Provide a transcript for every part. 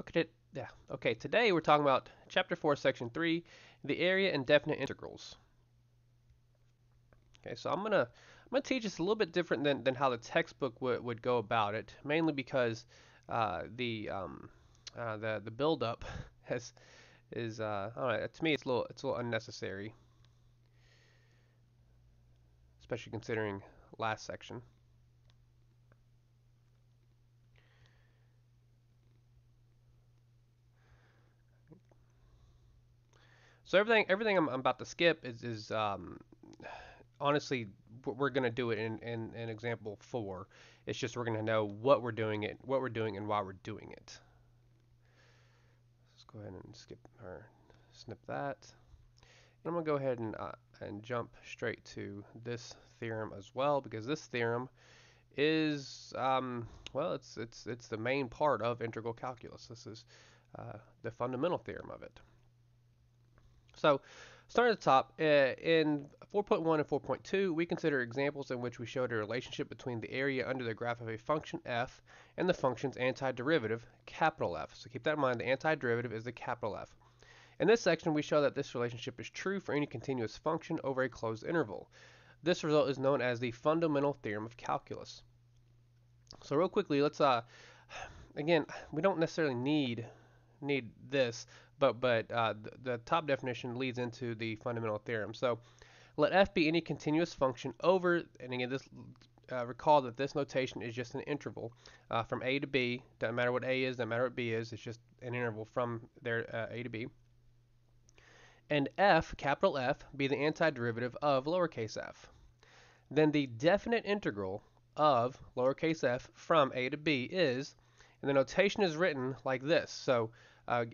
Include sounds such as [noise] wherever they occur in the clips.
Okay, yeah. Okay, today we're talking about Chapter 4, Section 3, the area and definite integrals. Okay, so I'm gonna I'm gonna teach this a little bit different than, than how the textbook would, would go about it, mainly because uh, the um, uh, the the build-up [laughs] has is uh, know, to me it's a little it's a little unnecessary, especially considering last section. So everything everything I'm, I'm about to skip is is um, honestly we're going to do it in, in, in example four. It's just we're going to know what we're doing it, what we're doing, and why we're doing it. Let's go ahead and skip or snip that. And I'm to go ahead and uh, and jump straight to this theorem as well because this theorem is um, well it's it's it's the main part of integral calculus. This is uh, the fundamental theorem of it. So starting at the top, uh, in 4.1 and 4.2, we consider examples in which we showed a relationship between the area under the graph of a function f and the function's antiderivative, capital F. So keep that in mind, the antiderivative is the capital F. In this section, we show that this relationship is true for any continuous function over a closed interval. This result is known as the fundamental theorem of calculus. So real quickly, let's uh, [sighs] again, we don't necessarily need need this, but but uh, the, the, top definition leads into the fundamental theorem. So let f be any continuous function over, and again, this uh, recall that this notation is just an interval uh, from a to b. Doesn't matter what a is, doesn't matter what b is. It's just an interval from there uh, a to b. And f, capital F, be the antiderivative of lowercase f. Then the definite integral of lowercase f from a to b is, and the notation is written like this. So uh,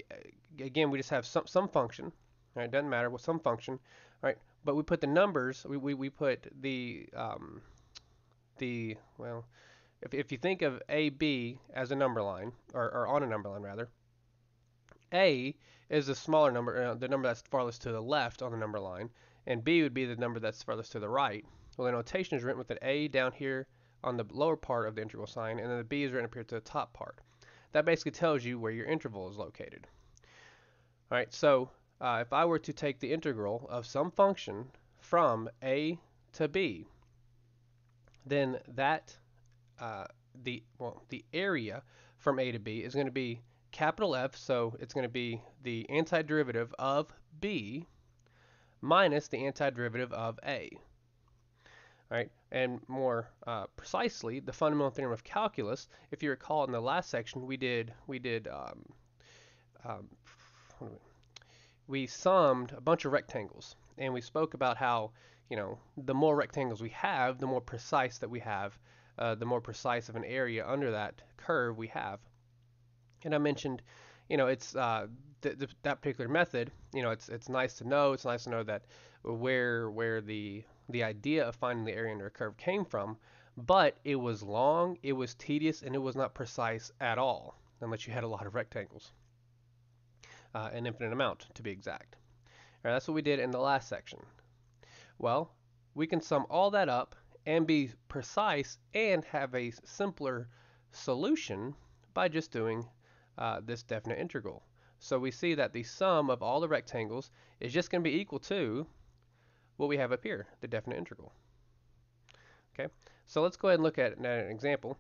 again, we just have some, some function, right? Doesn't matter what some function, right? But we put the numbers, we, we, we put the, um, the, well, if, if you think of AB as a number line, or, or on a number line rather, A is the smaller number, uh, the number that's farthest to the left on the number line, and B would be the number that's farthest to the right. Well, the notation is written with an A down here on the lower part of the integral sign, and then the B is written up here to the top part. That basically tells you where your interval is located. All right, so uh, if I were to take the integral of some function from a to b, then that uh, the well the area from a to b is going to be capital F, so it's going to be the antiderivative of b minus the antiderivative of a right? And more uh, precisely, the fundamental theorem of calculus. If you recall, in the last section, we did we did um, um, we summed a bunch of rectangles, and we spoke about how you know the more rectangles we have, the more precise that we have, uh, the more precise of an area under that curve we have. And I mentioned, you know, it's uh, th th that particular method. You know, it's it's nice to know. It's nice to know that where where the the idea of finding the area under a curve came from, but it was long, it was tedious, and it was not precise at all, unless you had a lot of rectangles. Uh, an infinite amount, to be exact. That's what we did in the last section. Well, we can sum all that up and be precise and have a simpler solution by just doing uh, this definite integral. So we see that the sum of all the rectangles is just going to be equal to what we have up here, the definite integral. Okay, so let's go ahead and look at an example.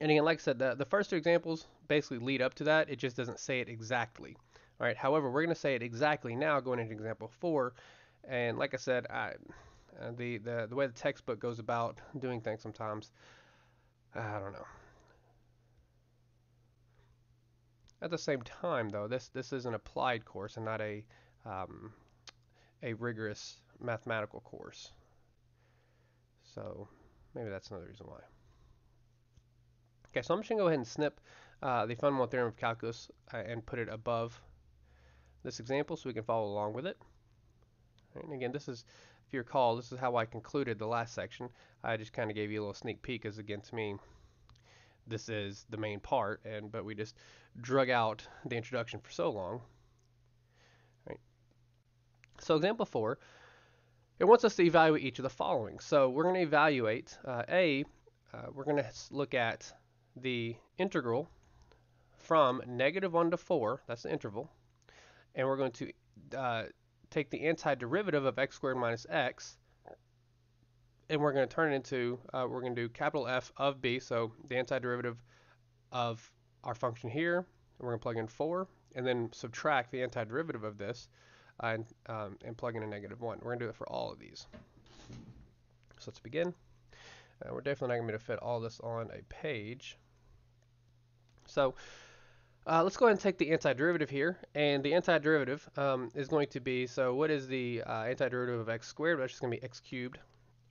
And again, like I said, the, the first two examples basically lead up to that. It just doesn't say it exactly. All right, however, we're going to say it exactly now going into example four. And like I said, I, uh, the, the, the way the textbook goes about doing things sometimes, I don't know. At the same time, though, this this is an applied course and not a um, a rigorous mathematical course. So maybe that's another reason why. Okay, so I'm just going to go ahead and snip uh, the fundamental theorem of calculus uh, and put it above this example so we can follow along with it. Right, and again, this is, if you recall, this is how I concluded the last section. I just kind of gave you a little sneak peek as again to me this is the main part and but we just drug out the introduction for so long. Right. So example 4 it wants us to evaluate each of the following. So we're going to evaluate uh, A, uh, we're going to look at the integral from negative 1 to 4, that's the interval, and we're going to uh, take the antiderivative of x squared minus x, and we're going to turn it into, uh, we're going to do capital F of b, so the antiderivative of our function here, and we're going to plug in 4, and then subtract the antiderivative of this, uh, and, um, and plug in a negative 1. We're going to do it for all of these. So let's begin. Uh, we're definitely not going to fit all this on a page. So uh, let's go ahead and take the antiderivative here, and the antiderivative um, is going to be, so what is the uh, antiderivative of x squared? That's just going to be x cubed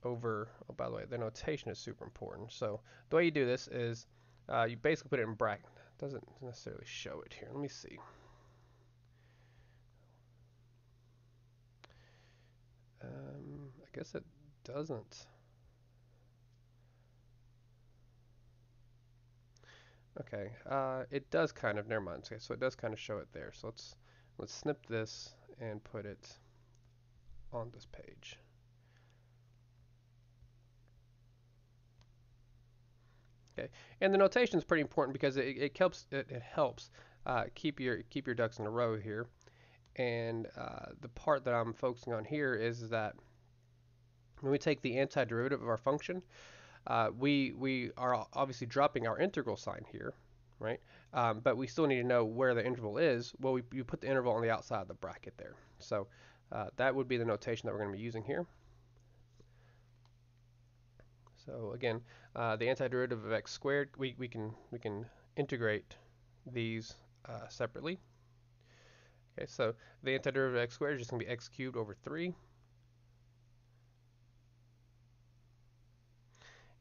over, oh, by the way, the notation is super important. So the way you do this is uh, you basically put it in bracket. It doesn't necessarily show it here. Let me see. Um, I guess it doesn't. Okay, uh, it does kind of, never mind. Okay, so it does kind of show it there. So let's let's snip this and put it on this page. Okay, and the notation is pretty important because it, it helps it, it helps uh, keep your keep your ducks in a row here. And uh, the part that I'm focusing on here is that when we take the antiderivative of our function, uh, we we are obviously dropping our integral sign here, right? Um, but we still need to know where the interval is. Well, we, we put the interval on the outside of the bracket there. So uh, that would be the notation that we're going to be using here. So again, uh, the antiderivative of x squared, we, we can we can integrate these uh, separately. Okay, so the antiderivative of x squared is just going to be x cubed over 3.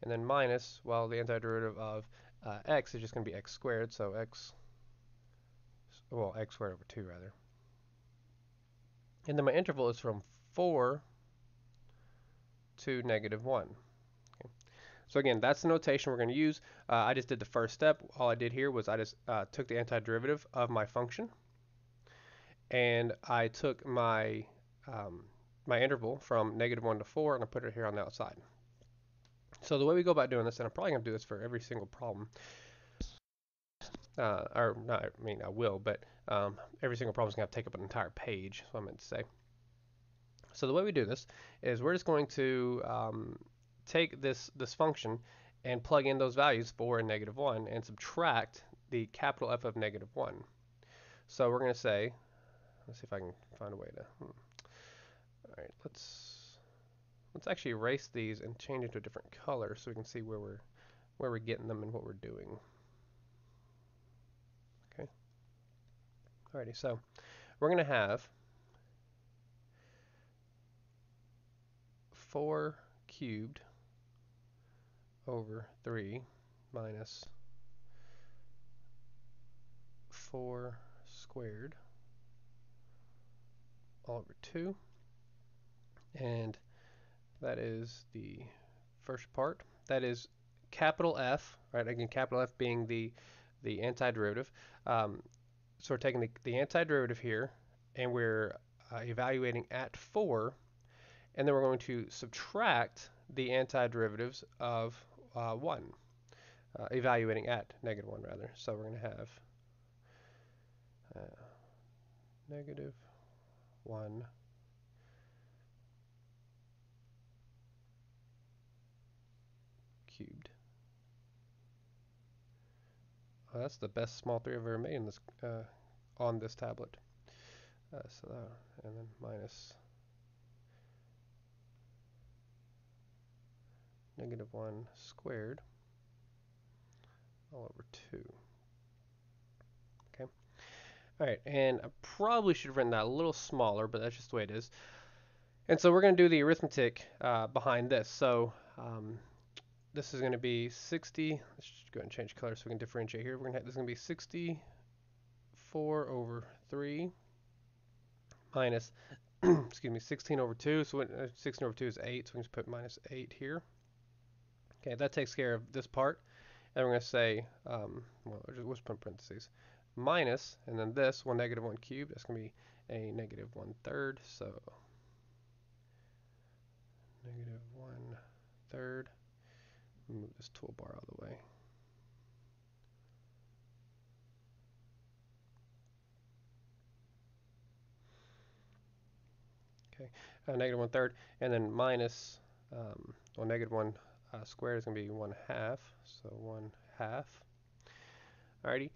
And then minus, well, the antiderivative of uh, x is just going to be x squared, so x, well, x squared over 2, rather. And then my interval is from 4 to negative 1. Okay. So again, that's the notation we're going to use. Uh, I just did the first step. All I did here was I just uh, took the antiderivative of my function, and I took my um, my interval from negative 1 to 4 and I put it here on the outside. So the way we go about doing this, and I'm probably going to do this for every single problem, uh, or not, I mean I will, but um, every single problem is going to take up an entire page, so I meant to say. So the way we do this is we're just going to um, take this, this function and plug in those values, 4 and negative 1, and subtract the capital F of negative 1. So we're going to say, Let's see if I can find a way to. Hmm. All right, let's let's actually erase these and change it to a different color so we can see where we're where we're getting them and what we're doing. Okay. Alrighty, so we're going to have 4 cubed over 3 minus 4 squared over 2. And that is the first part. That is capital F, right? Again, capital F being the, the antiderivative. Um, so we're taking the, the antiderivative here, and we're uh, evaluating at 4, and then we're going to subtract the antiderivatives of uh, 1, uh, evaluating at negative 1 rather. So we're going to have uh, negative 1 cubed. Oh, that's the best small 3 I've ever made in this, uh, on this tablet. Uh, so that, and then minus negative 1 squared all over 2. All right, and I probably should have written that a little smaller, but that's just the way it is. And so we're going to do the arithmetic uh, behind this. So um, this is going to be 60. Let's just go ahead and change color so we can differentiate here. We're going to have, this is going to be 64 over 3 minus, [clears throat] excuse me, 16 over 2. So when, uh, 16 over 2 is 8, so we can just put minus 8 here. Okay, that takes care of this part. And we're going to say, um, well, let's put parentheses minus, and then this, 1 negative 1 cubed, that's going to be a negative 1 third, so negative 1 third. Move this toolbar out of the way. Okay, uh, negative 1 third, and then minus, um, well, negative 1 uh, squared is going to be 1 half, so 1 half. Alrighty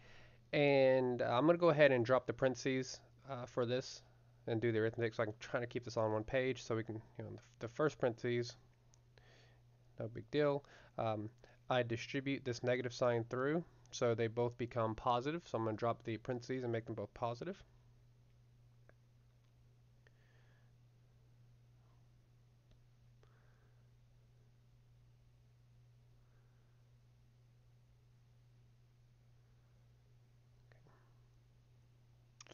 and uh, I'm going to go ahead and drop the parentheses uh, for this and do the arithmetic. So I'm trying to keep this on one page so we can, you know, the, first parentheses, no big deal. Um, I distribute this negative sign through so they both become positive. So I'm going to drop the parentheses and make them both positive.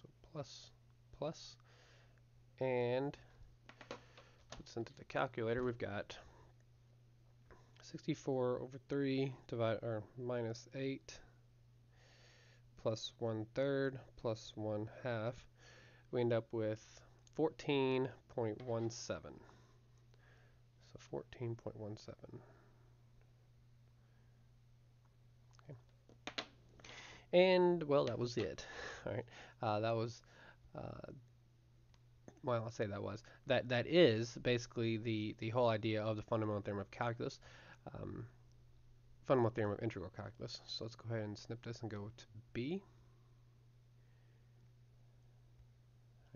So plus, plus, and puts into the calculator. We've got 64 over 3 divided or minus 8 plus 1 third plus 1 half. We end up with 14.17. So 14.17. Okay. And well, that was it. [laughs] All right, uh, that was uh, well, I'll say that was that that is basically the the whole idea of the fundamental theorem of calculus, um, fundamental theorem of integral calculus. So let's go ahead and snip this and go to B.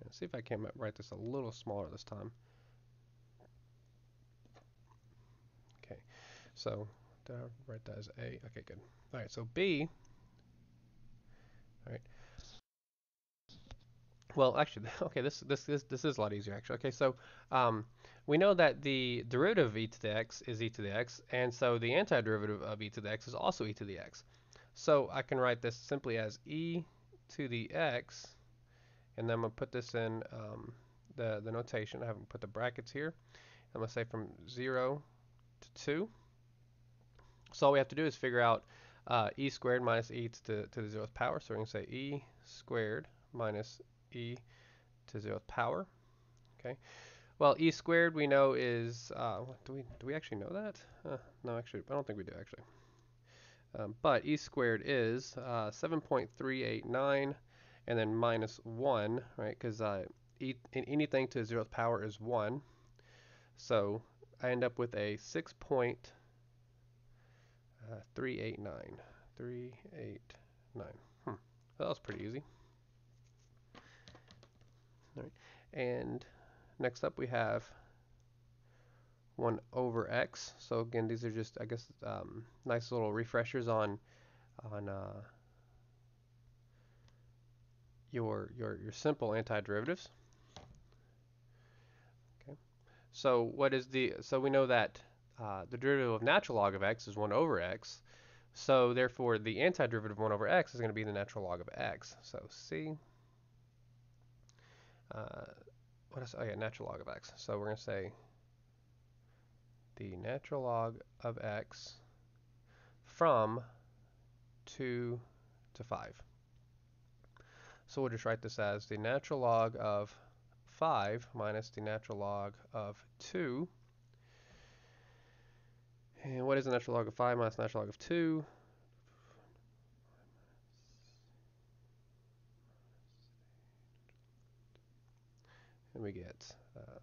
And see if I can write this a little smaller this time. Okay, so did I write that as A? Okay, good. All right, so B. All right. Well, actually, [laughs] okay, this this this this is a lot easier actually. Okay, so um, we know that the derivative of e to the x is e to the x, and so the antiderivative of e to the x is also e to the x. So I can write this simply as e to the x, and then I'm to put this in um, the, the notation. I haven't put the brackets here. I'm to say from 0 to 2. So all we have to do is figure out uh, e squared minus e to, to the 0th power. So we're to say e squared minus e to 0th power. Okay. Well, e squared we know is, uh, do we do we actually know that? Uh, no, actually, I don't think we do actually. Um, but e squared is uh, 7.389 and then minus 1, right? Because uh, e anything to 0th power is 1. So I end up with a 6.389. Uh, 389. Hmm. Well, that was pretty easy. Right. And next up we have 1 over x. So again, these are just, I guess, um, nice little refreshers on on uh, your your your simple antiderivatives. Okay. So what is the so we know that uh, the derivative of natural log of x is 1 over x. So therefore the antiderivative of 1 over x is going to be the natural log of x. So c uh, what is, oh yeah, natural log of x. So we're going to say the natural log of x from 2 to 5. So we'll just write this as the natural log of 5 minus the natural log of 2. And what is the natural log of 5 minus the natural log of 2? And we get uh,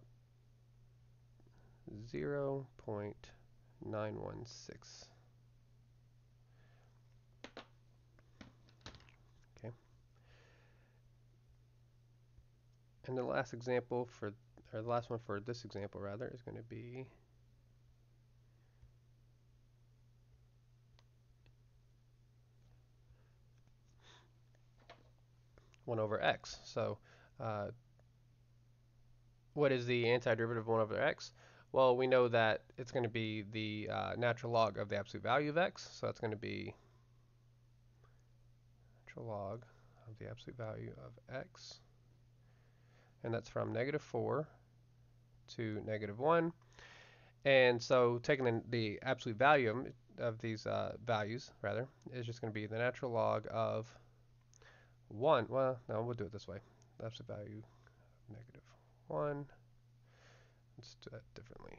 0 0.916. Okay. And the last example for, or the last one for this example rather, is going to be one over x. So uh, what is the antiderivative of 1 over x? Well, we know that it's going to be the uh, natural log of the absolute value of x. So that's going to be natural log of the absolute value of x. And that's from negative 4 to negative 1. And so taking the, the absolute value of these uh, values, rather, is just going to be the natural log of 1. Well, no, we'll do it this way. The absolute value of negative 1. Let's do that differently.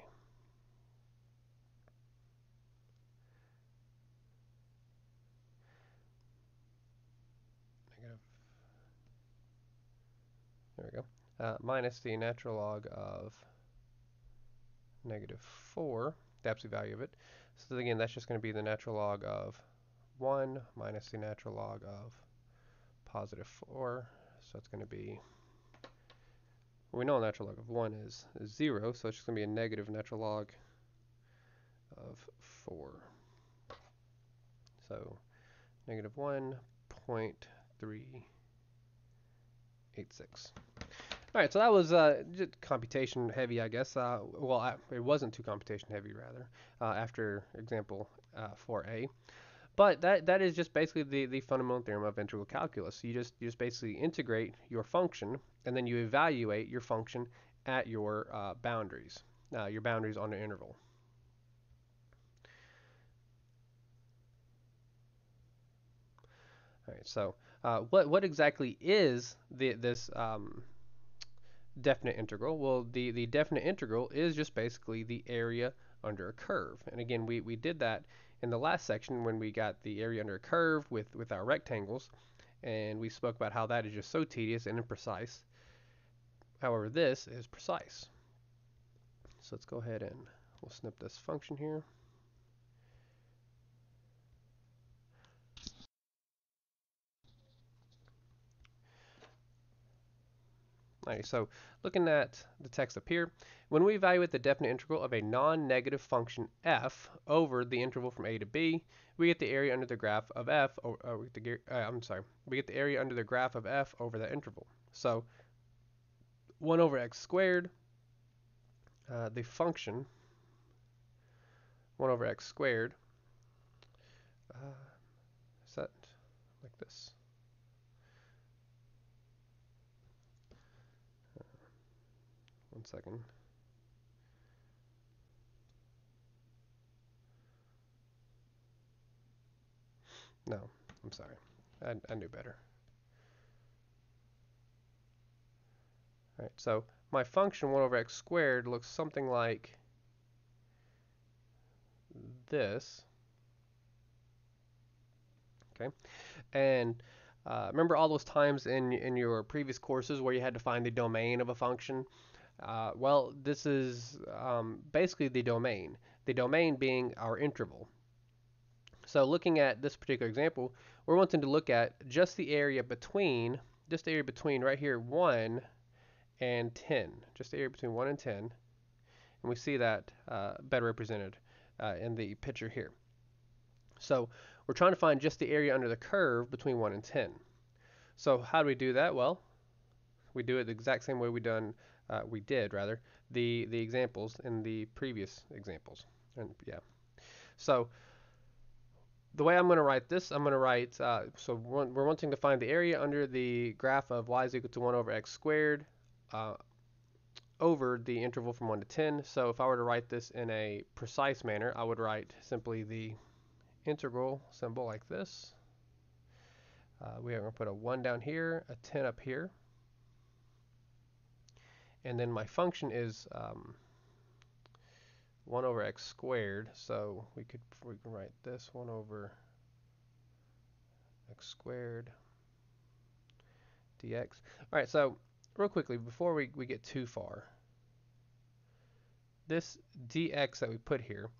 Negative. There we go. uh, minus the natural log of negative 4, the absolute value of it. So again, that's just going to be the natural log of 1 minus the natural log of positive 4. So it's going to be, well, we know natural log of 1 is, is 0, so it's just going to be a negative natural log of 4. So negative 1.386. All right, so that was uh, just computation heavy, I guess. Uh, well, I, it wasn't too computation heavy, rather, uh, after example 4a. Uh, but that, that is just basically the, the fundamental theorem of integral calculus. You just, you just basically integrate your function, and then you evaluate your function at your uh, boundaries, uh, your boundaries on the interval. All right, so what, what exactly is the, this um, definite integral? Well, the, the definite integral is just basically the area under a curve. And again, we, we did that in the last section when we got the area under a curve with, with our rectangles. And we spoke about how that is just so tedious and imprecise. However, this is precise. So let's go ahead and we'll snip this function here. Alright, so looking at the text up here, when we evaluate the definite integral of a non-negative function f over the interval from a to b, we get the area under the graph of f, or, uh, the, uh, I'm sorry, we get the area under the graph of f over that interval. So 1 over x squared, uh, the function 1 over x squared, uh, is that like this? One second. No, I'm sorry. I, I knew better. Alright, so my function 1 over x squared looks something like this. Okay, and uh, remember all those times in in your previous courses where you had to find the domain of a function? Uh, well, this is um, basically the domain, the domain being our interval. So looking at this particular example, we're wanting to look at just the area between, just the area between right here 1 and 10, just the area between 1 and 10. And we see that uh, better represented uh, in the picture here. So we're trying to find just the area under the curve between 1 and 10. So how do we do that? Well, we do it the exact same way we done uh, we did rather the the examples in the previous examples and yeah so the way I'm going to write this I'm going to write uh, so we're, we're, wanting to find the area under the graph of y is equal to 1 over x squared uh, over the interval from 1 to 10 so if I were to write this in a precise manner I would write simply the integral symbol like this. Uh, we are going to put a 1 down here a 10 up here. And then my function is um, 1 over x squared, so we could we can write this 1 over x squared dx. All right, so real quickly, before we, we get too far, this dx that we put here,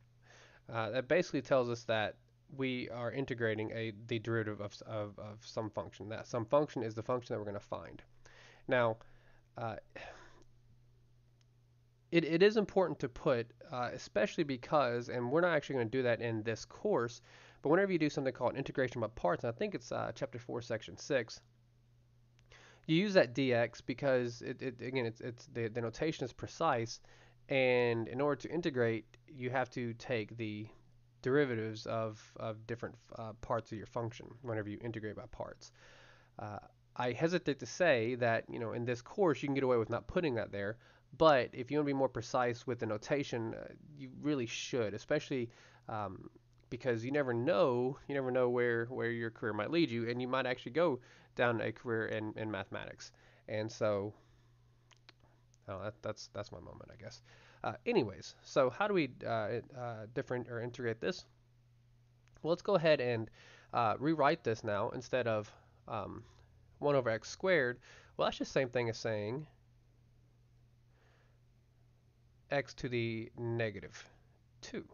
uh, that basically tells us that we are integrating a the derivative of, of, of some function. That some function is the function that we're going to find. Now, uh, it, it is important to put, uh, especially because, and we're not actually going to do that in this course, but whenever you do something called integration by parts, and I think it's uh, chapter 4, section 6, you use that dx because, it, it again, it's, it's the, the notation is precise, and in order to integrate, you have to take the derivatives of, of different uh, parts of your function whenever you integrate by parts. Uh, I hesitate to say that, you know, in this course you can get away with not putting that there, but if you want to be more precise with the notation, uh, you really should, especially um, because you never know, you never know where, where your career might lead you, and you might actually go down a career in, in mathematics. And so, oh, that, that's that's my moment, I guess. Uh, anyways, so how do we uh, uh, different or integrate this? Well, let's go ahead and uh, rewrite this now instead of um, 1 over x squared. Well, that's just the same thing as saying x to the negative 2,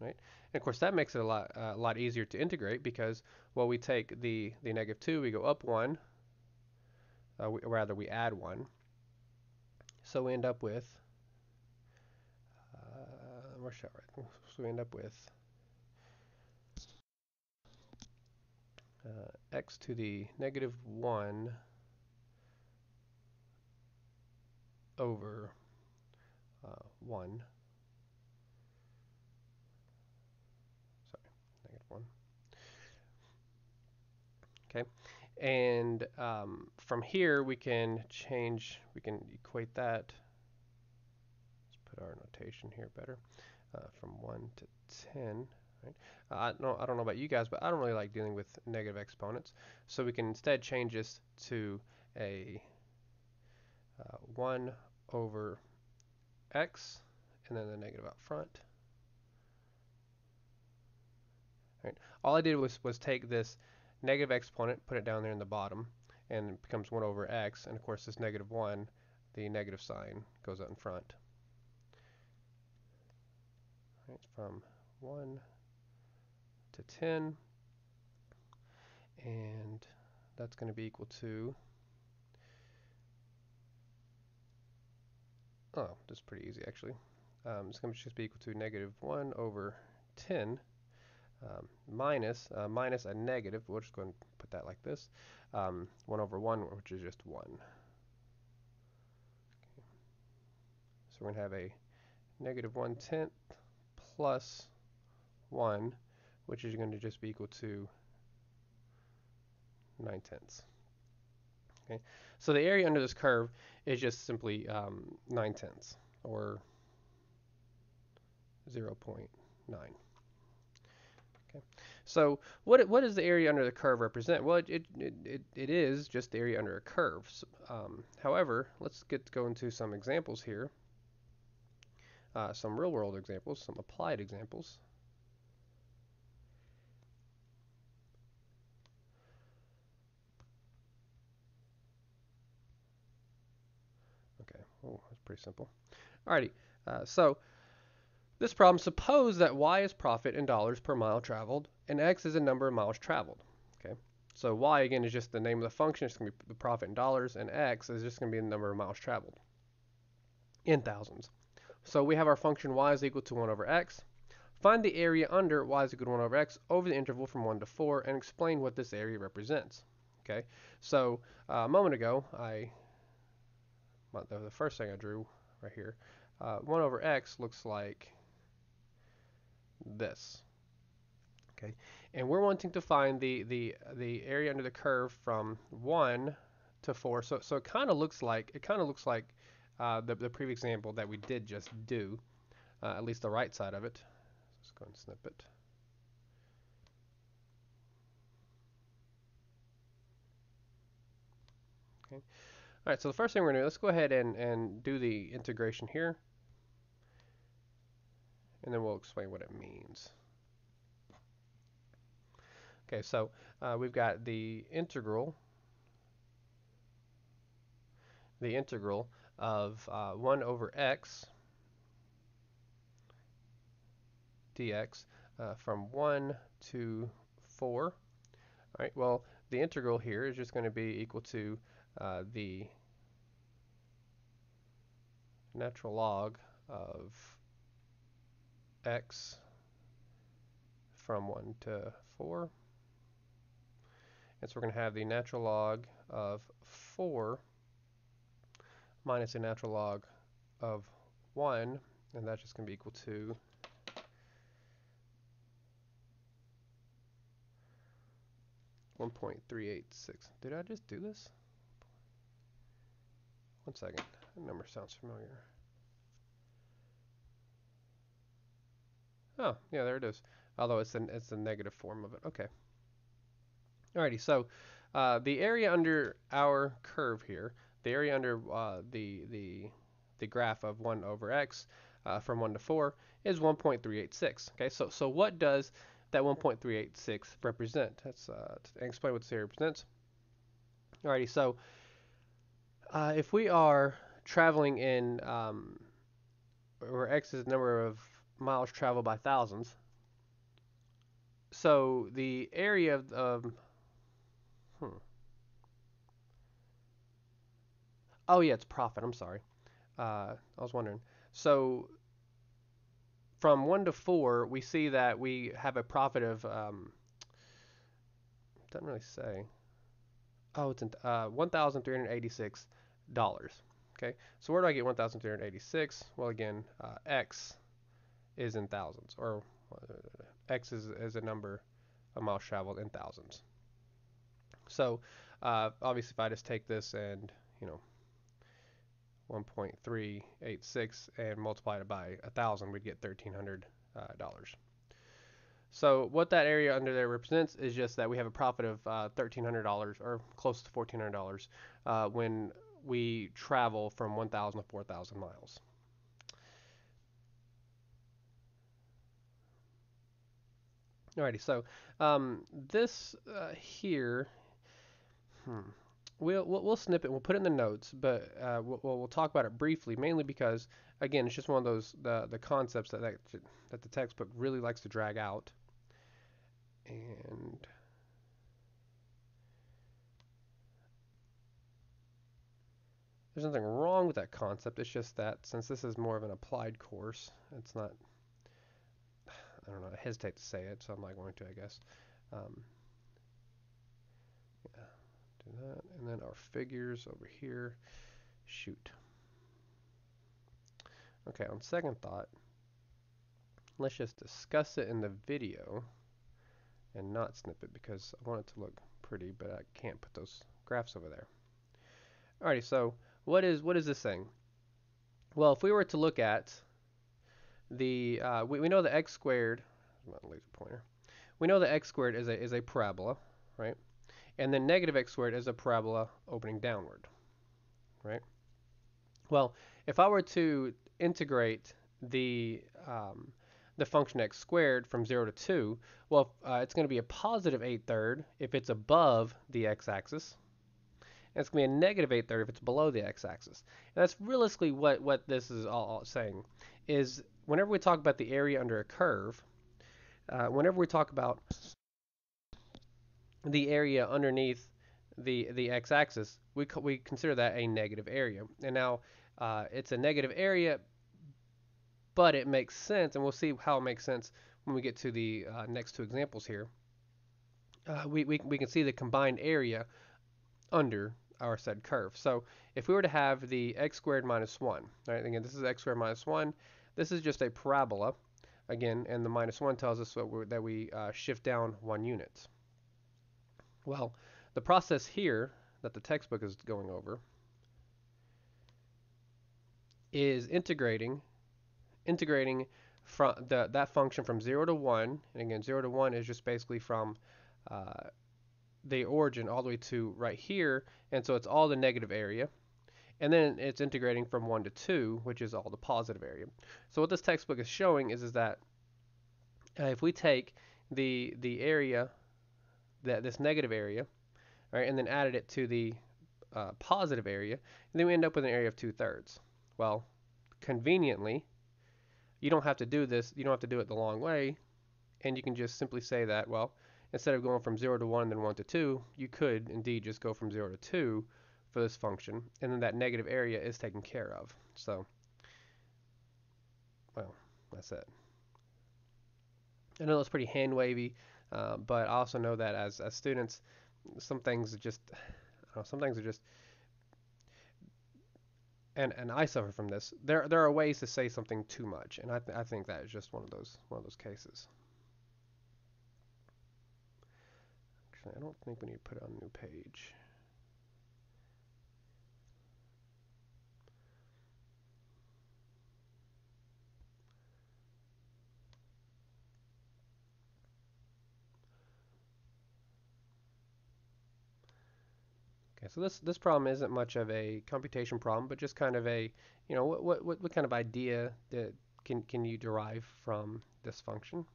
right? And of course that makes it a lot, uh, a lot easier to integrate because, well, we take the, the negative 2, we go up 1, uh, we, rather we add 1. So we end up with, uh, where shall I write? So we end up with uh, x to the negative 1 over uh, 1. Sorry, negative 1. Okay, and um, from here we can change, we can equate that. Let's put our notation here better. Uh, from 1 to 10. Right? Uh, I, don't, I don't know about you guys, but I don't really like dealing with negative exponents. So we can instead change this to a uh, 1 over x and then the negative out front. Right. All I did was, was take this negative exponent, put it down there in the bottom, and it becomes 1 over x, and of course this negative 1, the negative sign goes out in front. Right, from 1 to 10, and that's going to be equal to Oh, that's pretty easy actually. Um, it's going to just be equal to negative 1 over 10 um, minus, uh, minus a negative, we'll just go and put that like this, um, 1 over 1, which is just 1. Okay. So we're going to have a negative 1 tenth plus 1, which is going to just be equal to 9 tenths. Okay, so the area under this curve is just simply um, 9 tenths, or 0.9. Okay, so what what does the area under the curve represent? Well, it it, it, it is just the area under a curve. So, um, however, let's get go into some examples here, uh, some real world examples, some applied examples. Oh, that's pretty simple. Alrighty, uh, so this problem, suppose that y is profit in dollars per mile traveled, and x is the number of miles traveled. Okay, so y again is just the name of the function, it's going to be the profit in dollars, and x is just going to be the number of miles traveled in thousands. So we have our function y is equal to 1 over x. Find the area under y is equal to 1 over x over the interval from 1 to 4 and explain what this area represents. Okay, so uh, a moment ago I the, first thing I drew right here, uh, 1 over x looks like this. Okay, and we're wanting to find the the the area under the curve from 1 to 4. So so it kind of looks like it kind of looks like uh, the the previous example that we did just do, uh, at least the right side of it. Let's go and snip it. Okay. All right, so the first thing we're going to do, let's go ahead and, and do the integration here. And then we'll explain what it means. Okay, so uh, we've got the integral, the integral of uh, 1 over x dx uh, from 1 to 4. All right, well, the integral here is just going to be equal to uh, the natural log of x from 1 to 4. And so we're going to have the natural log of 4 minus the natural log of 1, and that's just going to be equal to one point three eight six. Did I just do this? One second. That number sounds familiar. Oh, yeah, there it is. Although it's an it's the negative form of it. Okay. Alrighty, so uh, the area under our curve here, the area under uh, the the the graph of 1 over x uh, from 1 to 4 is 1.386. Okay, so so what does that 1.386 represent? Let's uh, explain what this area represents. Alrighty, so uh, if we are traveling in, um, where x is the number of miles traveled by thousands, so the area of, um, hmm. Oh yeah, it's profit. I'm sorry. Uh, I was wondering. So from one to four, we see that we have a profit of um, doesn't really say. Oh, it's in, uh, 1,386 Okay, so where do I get one thousand three hundred eighty-six? Well, again, uh, x is in thousands, or uh, x is, is a number of miles traveled in thousands. So uh, obviously, if I just take this and you know 1.386 and multiply it by a thousand, we'd get $1,300. Uh, so what that area under there represents is just that we have a profit of uh, $1,300 or close to $1,400 uh, when we travel from 1,000 to 4,000 miles. Alrighty, so um, this uh, here, hmm, we'll, we'll, we'll snip it. We'll put it in the notes, but uh, we'll, we'll talk about it briefly, mainly because again, it's just one of those the the concepts that that, that the textbook really likes to drag out, and. There's nothing wrong with that concept. It's just that since this is more of an applied course, it's not. I don't know. I hesitate to say it, so I'm not going to. I guess. Um, do that. And then our figures over here. Shoot. Okay, on second thought, let's just discuss it in the video and not snip it because I want it to look pretty, but I can't put those graphs over there. Alrighty, so what is what is this thing? Well, if we were to look at the, uh, we, we know the x squared, laser pointer, we know the x squared is a, is a parabola, right? And then negative x squared is a parabola opening downward, right? Well, if I were to integrate the um, the function x squared from 0 to 2, well, uh, it's going to be a positive 8 third if it's above the x-axis. And it's going to be a negative 8 third if it's below the x-axis. And that's realistically what, what this is all, saying, is whenever we talk about the area under a curve, uh, whenever we talk about the area underneath the the x-axis, we we consider that a negative area. And now uh, it's a negative area, but it makes sense, and we'll see how it makes sense when we get to the uh, next two examples here. Uh, we, we we can see the combined area under our said curve. So if we were to have the x squared minus 1, right, again, this is x squared minus 1. This is just a parabola, again, and the minus 1 tells us that we uh, shift down one unit. Well, the process here that the textbook is going over is integrating integrating from the, that function from 0 to 1 and again 0 to 1 is just basically from uh, the origin all the way to right here and so it's all the negative area and then it's integrating from 1 to 2 which is all the positive area so what this textbook is showing is, is that uh, if we take the the area that this negative area, right, and then added it to the uh, positive area, and then we end up with an area of two thirds. Well, conveniently, you don't have to do this, you don't have to do it the long way, and you can just simply say that, well, instead of going from 0 to 1 and then 1 to 2, you could indeed just go from 0 to 2 for this function, and then that negative area is taken care of. So, well, that's it. I know it's pretty hand wavy, uh, but I also know that as, as students, some things are just, know, some things are just, and and I suffer from this. There there are ways to say something too much, and I th- I think that is just one of those one of those cases. Actually, I don't think we need to put it on a new page. Okay, so this this problem isn't much of a computation problem, but just kind of a, you know, what what what kind of idea that can can you derive from this function?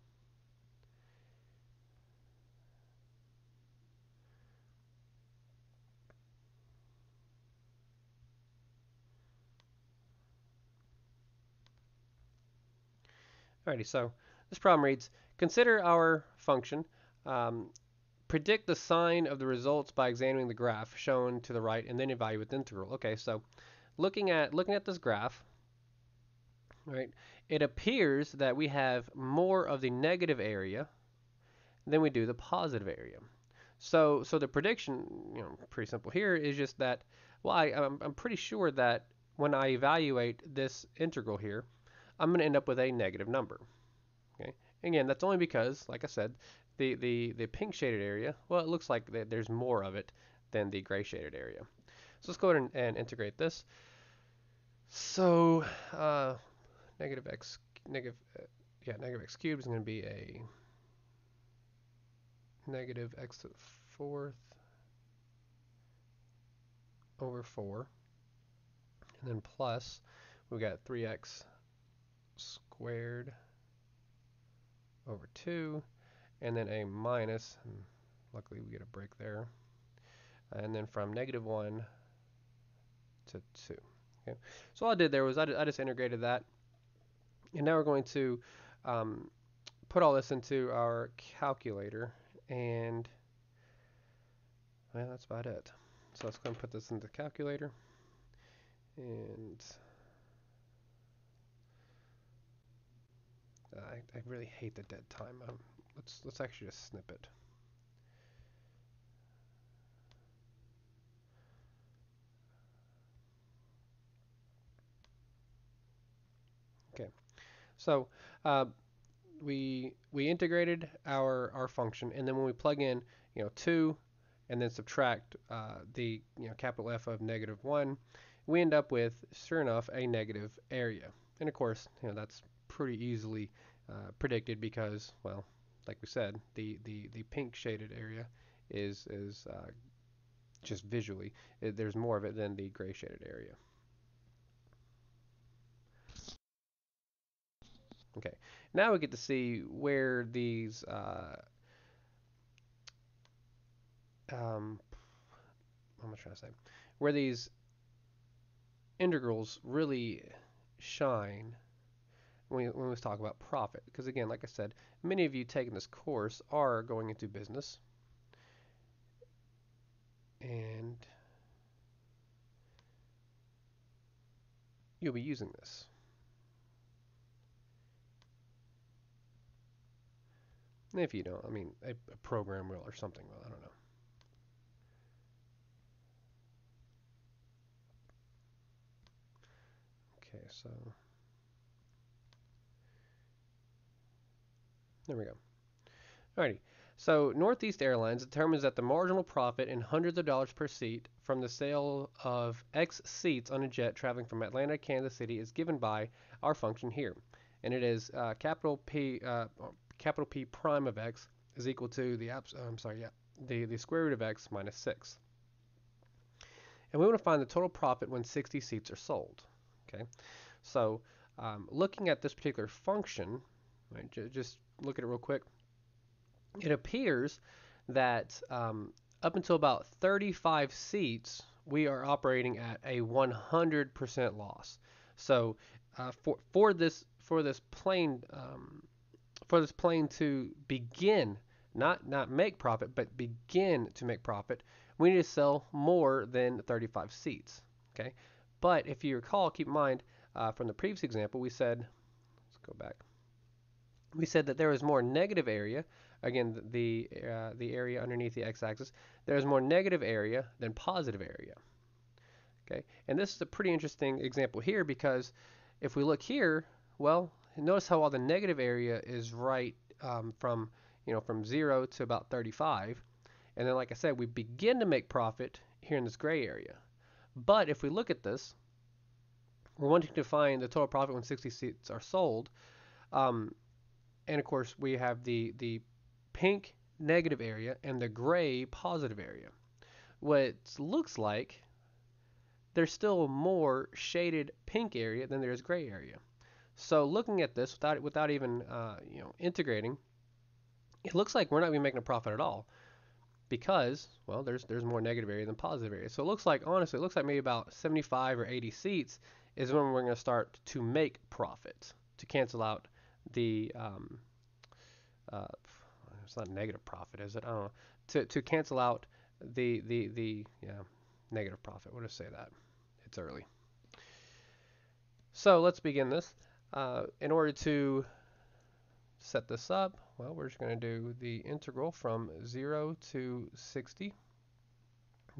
Alrighty, so this problem reads, consider our function, um, predict the sign of the results by examining the graph shown to the right and then evaluate the integral. Okay, so looking at looking at this graph, right, it appears that we have more of the negative area than we do the positive area. So, so the prediction, you know, pretty simple here is just that, well, I, I'm, I'm pretty sure that when I evaluate this integral here, I'm going to end up with a negative number. Okay. Again, that's only because, like I said, the, the, the pink shaded area, well, it looks like there's more of it than the gray shaded area. So let's go ahead and, and integrate this. So uh, negative x, negative, uh, yeah, negative x cubed is going to be a negative x to the fourth over 4. And then plus, we've got 3x squared over 2. And then a minus, and luckily we get a break there. And then from negative 1 to 2. Okay. So all I did there was I, I just integrated that. And now we're going to um, put all this into our calculator and well, that's about it. So let's go and put this into the calculator. And I, I really hate the dead time. Um, let's let's actually just snip it. Okay, so uh, we we integrated our our function, and then when we plug in, you know, two, and then subtract uh, the you know capital F of negative one, we end up with sure enough a negative area. And of course, you know that's pretty easily uh, predicted because, well, like we said, the the the pink shaded area is is uh, just visually it, there's more of it than the gray shaded area. Okay, now we get to see where these, uh, um, what am I trying to say? Where these integrals really shine when we, when we talk about profit. Because again, like I said, many of you taking this course are going into business. And you'll be using this. If you don't, I mean, a, a program will or something will, I don't know. Okay, so there we go. Alrighty, so Northeast Airlines determines that the marginal profit in hundreds of dollars per seat from the sale of X seats on a jet traveling from Atlanta to Kansas City is given by our function here. And it is uh, capital P, uh, capital P prime of x is equal to the abs I'm sorry, yeah, the, the square root of x minus 6. And we want to find the total profit when 60 seats are sold. Okay, so um, looking at this particular function, right, just look at it real quick. It appears that um, up until about 35 seats, we are operating at a 100% loss. So uh, for for this for this plane um, for this plane to begin, not not make profit, but begin to make profit, we need to sell more than 35 seats. Okay, but if you recall, keep in mind uh, from the previous example, we said, let's go back. We said that there was more negative area. Again, the uh, the area underneath the x-axis. There is more negative area than positive area. Okay, and this is a pretty interesting example here because if we look here, well, notice how all the negative area is right um, from you know from 0 to about 35 and then like I said we begin to make profit here in this gray area but if we look at this we're wanting to find the total profit when 60 seats are sold um, and of course we have the the pink negative area and the gray positive area what looks like there's still more shaded pink area than there is gray area so looking at this without without even uh, you know integrating, it looks like we're not even making a profit at all because well there's there's more negative area than positive area. So it looks like honestly it looks like maybe about 75 or 80 seats is when we're going to start to make profit to cancel out the um, uh, it's not negative profit, is it? I don't know. To to cancel out the the the yeah negative profit. We'll just say that it's early. So let's begin this. Uh, in order to set this up, well, we're just going to do the integral from 0 to 60.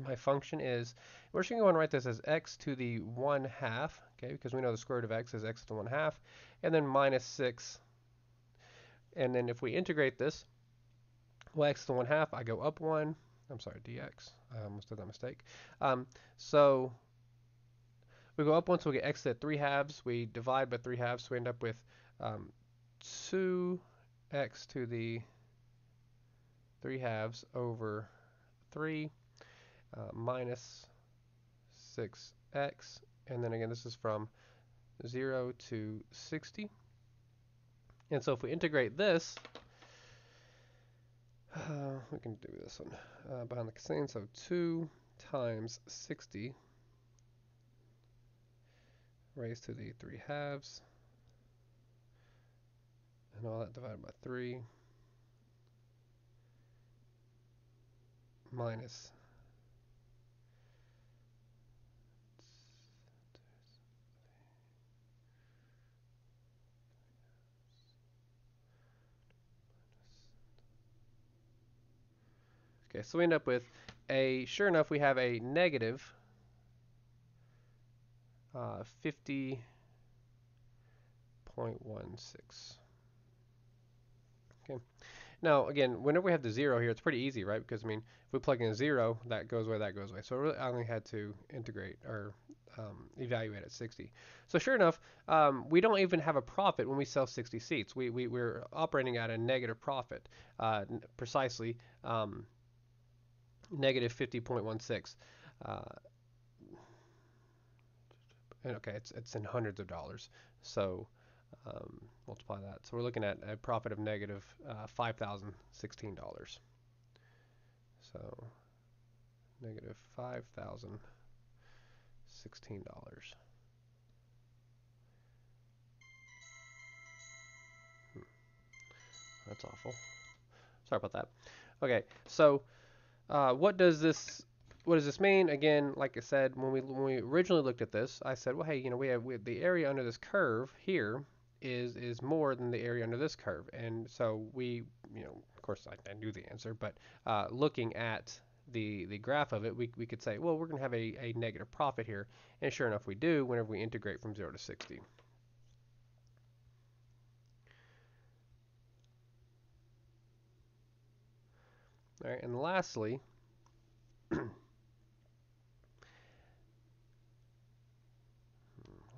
My function is, we're just going to go and write this as x to the 1 half, okay, because we know the square root of x is x to the 1 half, and then minus 6. And then if we integrate this, well, x to the 1 half, I go up 1. I'm sorry, dx. I almost did that mistake. Um, so we go up 1, so we get x to 3 halves. We divide by 3 halves, so we end up with um, 2x to the 3 halves over 3 uh, minus 6x. And then again, this is from 0 to 60. And so if we integrate this, uh, we can do this one uh, behind the scene. So 2 times 60 raised to the 3 halves and all that divided by 3 minus Okay, so we end up with a, sure enough, we have a negative uh, 50.16. Okay. Now, again, whenever we have the zero here, it's pretty easy, right? Because, I mean, if we plug in a zero, that goes away, that goes away. So really, I only had to integrate or um, evaluate at 60. So sure enough, um, we don't even have a profit when we sell 60 seats. We, we, we're operating at a negative profit, uh, precisely um, negative 50.16. Uh, and okay, it's, it's in hundreds of dollars. So um, multiply that. So we're looking at a profit of negative uh, $5,016. So negative $5,016. Hmm. That's awful. Sorry about that. Okay, so uh, what does this what does this mean? Again, like I said, when we when we originally looked at this, I said, well, hey, you know, we have, we the area under this curve here is is more than the area under this curve, and so we, you know, of course, I, I knew the answer, but uh, looking at the the graph of it, we we could say, well, we're going to have a, a negative profit here, and sure enough, we do whenever we integrate from zero to 60. All right, and lastly, [clears throat]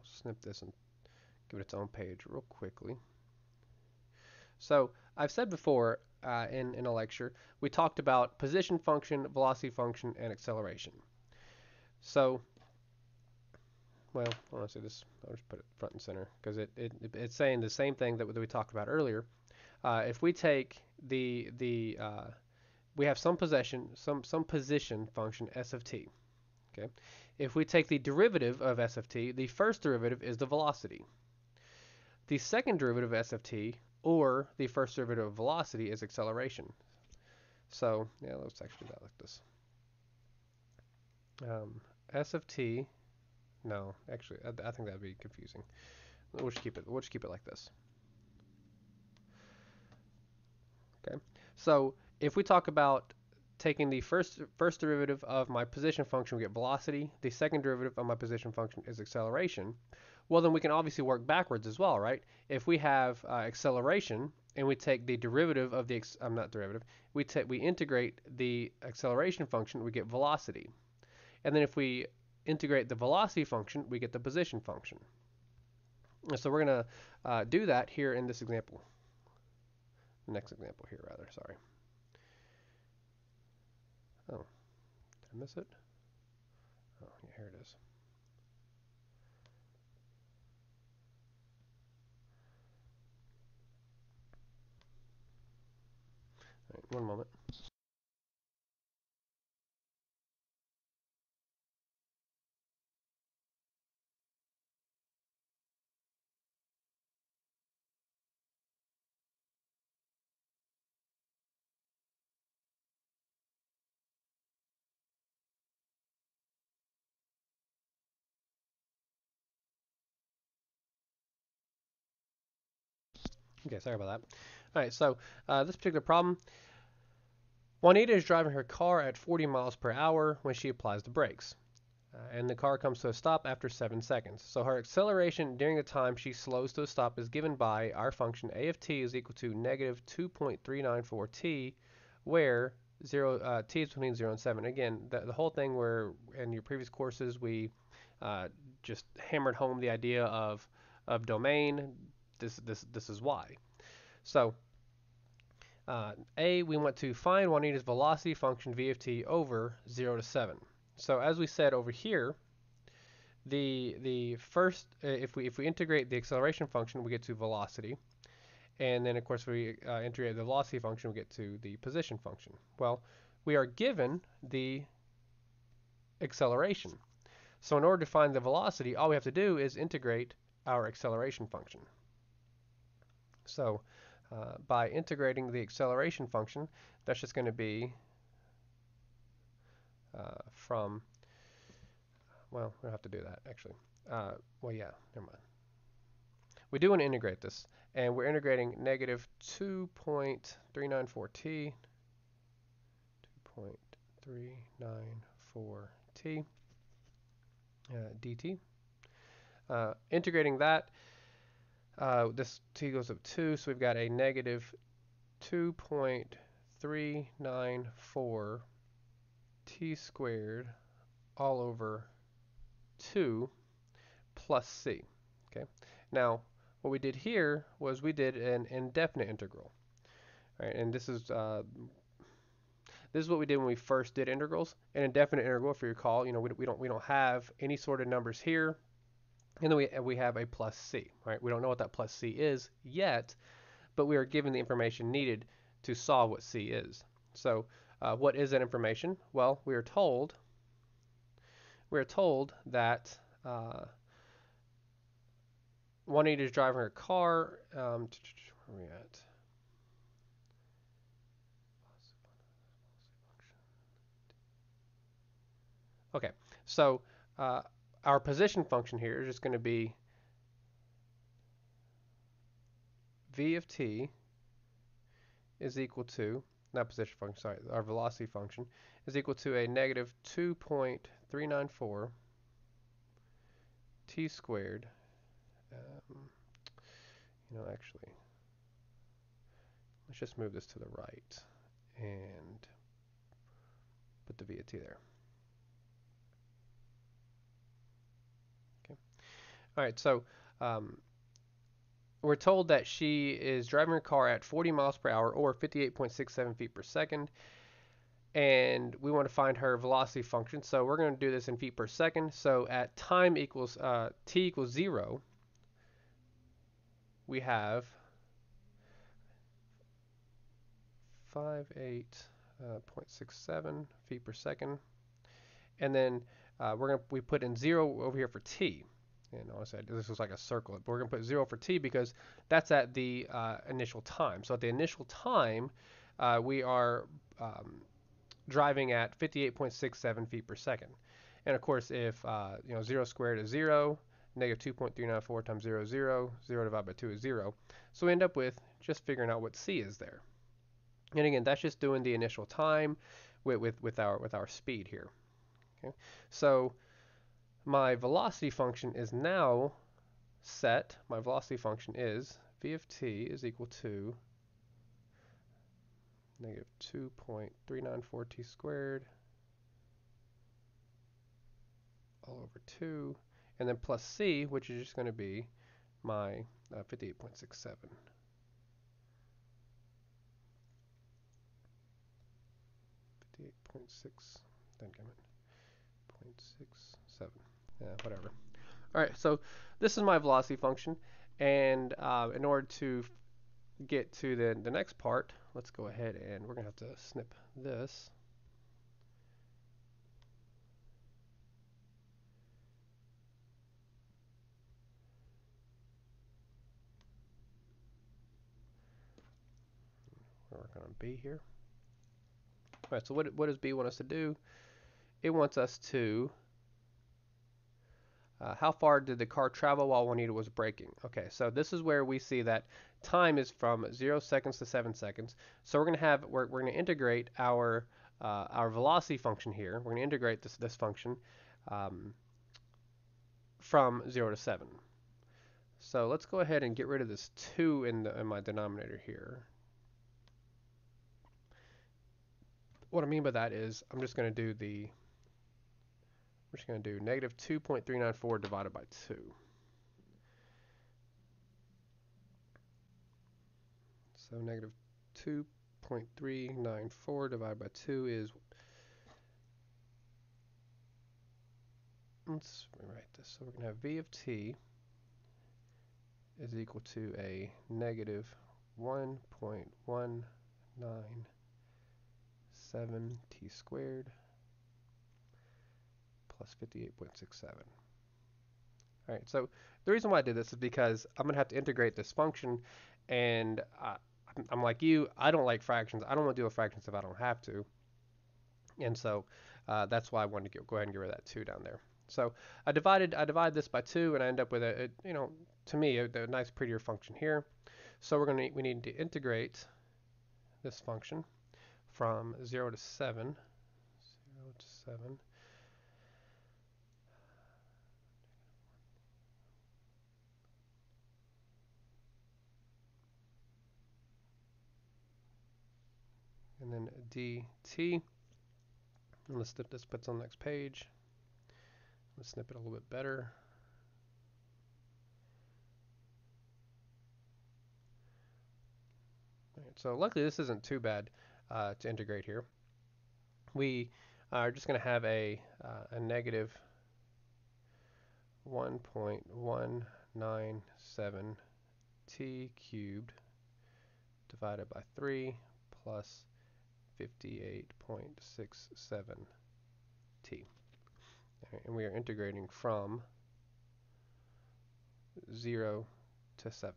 snip this and give it its own page real quickly. So I've said before uh, in, in a lecture, we talked about position function, velocity function, and acceleration. So, well, say this, I'll just put it front and center because it, it, it's saying the same thing that, that we talked about earlier. Uh, if we take the, the uh, we have some possession, some, some position function s of t. Okay. If we take the derivative of s of t, the first derivative is the velocity. The second derivative of s of t, or the first derivative of velocity, is acceleration. So, yeah, let's actually do that like this. Um, s of t, no, actually, I, I think that would be confusing. We'll just keep it. We'll just keep it like this. Okay. So if we talk about taking the first first derivative of my position function, we get velocity. The second derivative of my position function is acceleration. Well, then we can obviously work backwards as well, right? If we have uh, acceleration and we take the derivative of the, I'm not derivative, we, take we integrate the acceleration function, we get velocity. And then if we integrate the velocity function, we get the position function. And so we're going to uh, do that here in this example. next example here, rather, sorry. Oh, did I miss it? Oh, yeah, here it is. Right, one moment. Okay, sorry about that. All right, so uh, this particular problem, Juanita is driving her car at 40 miles per hour when she applies the brakes. Uh, and the car comes to a stop after 7 seconds. So her acceleration during the time she slows to a stop is given by our function a of t is equal to negative 2.394 t, where zero uh, t is between 0 and 7. Again, the, the whole thing where in your previous courses we uh, just hammered home the idea of, of domain. This, this, this is why. So uh, A, we want to find Juanita's velocity function v of t over 0 to 7. So as we said over here, the the first uh, if we if we integrate the acceleration function, we get to velocity, and then of course we uh, integrate the velocity function, we get to the position function. Well, we are given the acceleration. So in order to find the velocity, all we have to do is integrate our acceleration function. So uh, by integrating the acceleration function, that's just going to be uh, from, well, we don't have to do that actually. Uh, well, yeah, never mind. We do want to integrate this, and we're integrating negative 2.394t, 2.394t uh, dt. Integrating that, uh, this t goes up 2, so we've got a negative 2.394 t squared all over 2 plus c. Okay. Now, what we did here was we did an indefinite integral. Right, and this is uh, this is what we did when we first did integrals. An indefinite integral, if you recall, you know, we, we don't we don't have any sort of numbers here, and then we we have a plus c. Right, we don't know what that plus c is yet, but we are given the information needed to solve what c is. So uh, what is that information? Well, we are told we are told that uh, Juanita is driving her car. Um, where are we at? Okay, so uh, our position function here is just going to be v of t is equal to not position function, sorry, our velocity function, is equal to a negative 2.394 t squared. Um, you know, actually, let's just move this to the right and put the v of t there. All right, so um, we're told that she is driving her car at 40 miles per hour or 58.67 feet per second. And we want to find her velocity function. So we're going to do this in feet per second. So at time equals uh, t equals 0, we have 58.67 uh, feet per second. And then uh, we're going to we put in 0 over here for t and I said this was like a circle, but we're going to put 0 for t because that's at the uh, initial time. So at the initial time, uh, we are um, driving at 58.67 feet per second. And of course, if uh, you know 0 squared is 0, negative 2.394 times 0 is 0, 0 divided by 2 is 0. So we end up with just figuring out what c is there. And again, that's just doing the initial time with, with, with, our, with our speed here. Okay, So my velocity function is now set. My velocity function is v of t is equal to negative 2.394 t squared all over 2, and then plus c, which is just going to be my uh, 58.67. 58.6, then come in, 0.67 yeah, whatever. All right, so this is my velocity function, and uh, in order to get to the, the next part, let's go ahead and we're going to have to snip this. We're working on B here. All right, so what, what does B want us to do? It wants us to uh, how far did the car travel while Juanita was braking? Okay, so this is where we see that time is from 0 seconds to 7 seconds. So we're going to have, we're, we're going to integrate our, uh, our velocity function here. We're going to integrate this, this function um, from 0 to 7. So let's go ahead and get rid of this 2 in, the, in my denominator here. What I mean by that is I'm just going to do the we're just going to do negative 2.394 divided by 2. So negative 2.394 divided by 2 is, let's rewrite this. So we're going to have v of t is equal to a negative 1.197 t squared plus 58.67. All right, so the reason why I did this is because I'm going to have to integrate this function, and uh, I'm like you, I don't like fractions. I don't want to do a fractions if I don't have to. And so uh, that's why I wanted to get, go ahead and get rid of that 2 down there. So I divided I divide this by 2, and I end up with a, a you know, to me, a, a, nice prettier function here. So we're going to we need to integrate this function from 0 to 7, 0 to 7, and then dt. And let's snip this puts on the next page. Let's snip it a little bit better. So luckily this isn't too bad uh, to integrate here. We are just going to have a, uh, a negative 1.197 t cubed divided by 3 plus 58.67 t. Right, and we are integrating from 0 to 7.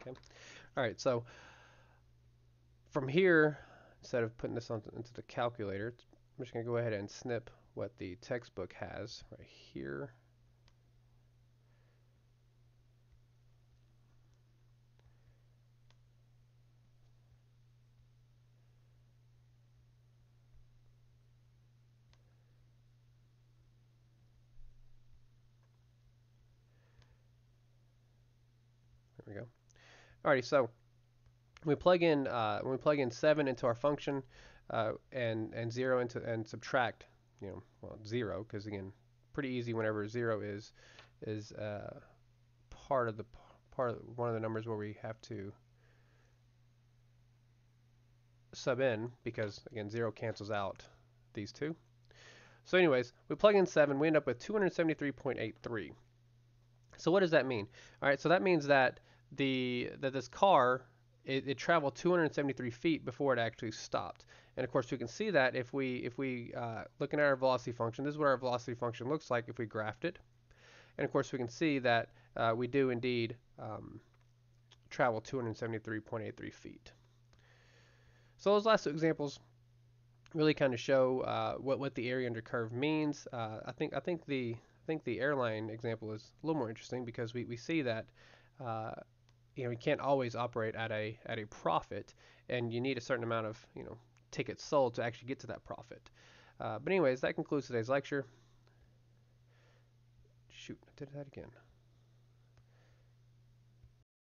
Okay. All right, so from here, instead of putting this on, into the calculator, I'm just going to go ahead and snip what the textbook has right here. We go. Alrighty, so we plug in uh, when we plug in seven into our function uh, and and zero into and subtract, you know, well zero because again, pretty easy whenever zero is is uh, part of the part of one of the numbers where we have to sub in because again zero cancels out these two. So anyways, we plug in 7, we end up with 273.83. So what does that mean? All right, so that means that the that this car it, it, traveled 273 feet before it actually stopped. And of course, we can see that if we if we uh, looking at our velocity function, this is what our velocity function looks like if we graphed it. And of course, we can see that uh, we do indeed um, travel 273.83 feet. So those last two examples really kind of show uh, what what the area under curve means. Uh, I think I think the I think the airline example is a little more interesting because we, we see that uh, you know you can't always operate at a at a profit, and you need a certain amount of you know tickets sold to actually get to that profit. Uh, but anyways, that concludes today's lecture. Shoot, I did that again.